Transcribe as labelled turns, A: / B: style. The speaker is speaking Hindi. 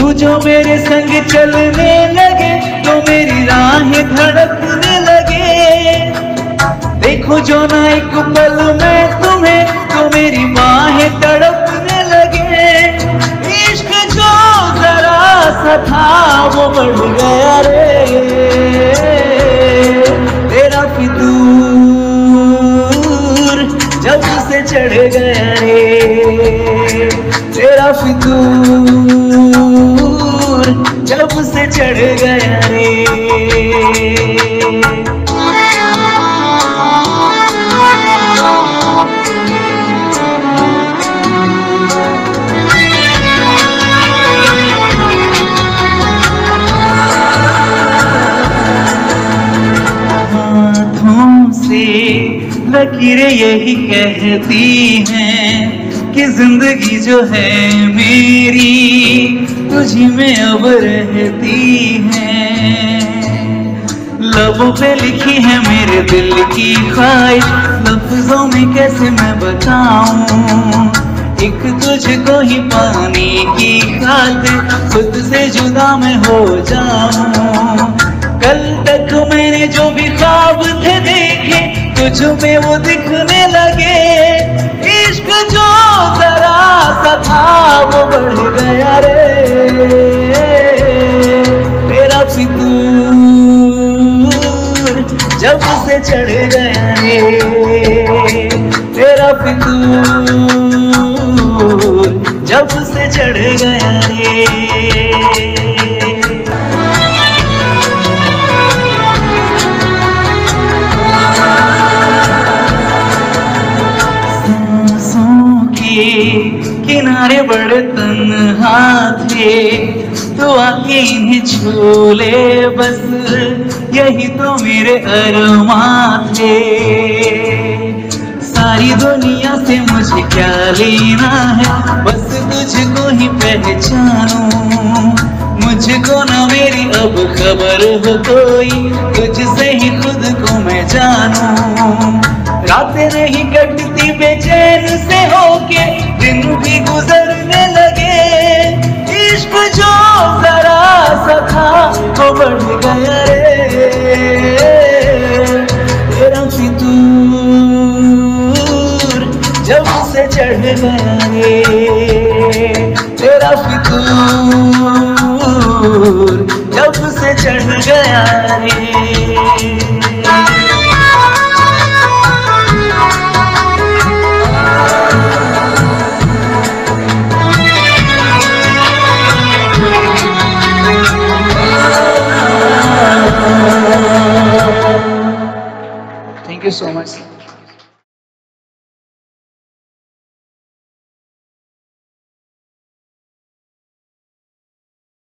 A: तू जो मेरे संग चलने लगे तो मेरी राहें धड़कने लगे। देखो जो ना एक पल में तुम्हें तो मेरी बाहें तड़पने लगे। इश्क जो जरा सा था, वो बढ़ गया रे। तेरा फितूर जब से चढ़ गया रे। तेरा फितूर चढ़ गया रे। लकीरें यही कहती हैं कि ज़िंदगी जो है मेरी तुझी में अब रहती है। लबों पे लिखी है मेरे दिल की ख्वाहिश। लफ्जों में कैसे मैं बताऊँ? एक तुझको ही पाने की खातिर खुद से जुदा मैं हो जाऊँ। कल तक मैंने जो भी ख्वाब थे देखे, तुझ में वो दिखने लगे। इश्क जो जरा सा जब से चढ़ गया तेरा फितूर जब से चढ़ गया किनारे बड़े तन्हा थे तो आके इन्हें छू ले बस। यही तो मेरे अरमा थे। सारी दुनिया से मुझे क्या लेना है? बस तुझको ही पहचानूं। मुझको ना मेरी अब खबर हो कोई। तुझसे ही खुद को मैं जानूं। रातें नहीं कटती बेचैन से गुजरने लगे। इश्क जो जरा सखा वो बढ़ गया रे। फितूर जब से चढ़ गया रे तेरा फितूर जब से चढ़ गया रे। Thank you so much.